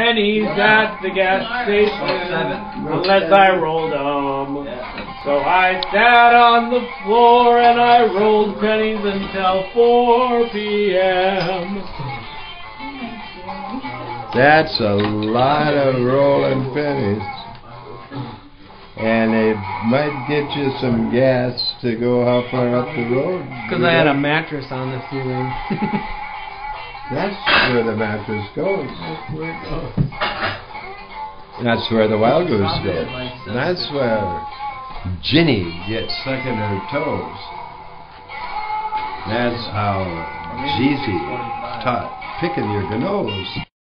pennies at the gas station unless I rolled them. So I sat on the floor and I rolled pennies until 4 p.m. That's a lot of rolling pennies. And it might get you some gas to go how far up the road. Because I had a mattress on the ceiling. That's where the mattress goes. That's where the wild goose goes. That's where Ginny gets stuck in her toes. That's how Jeezy taught picking your nose.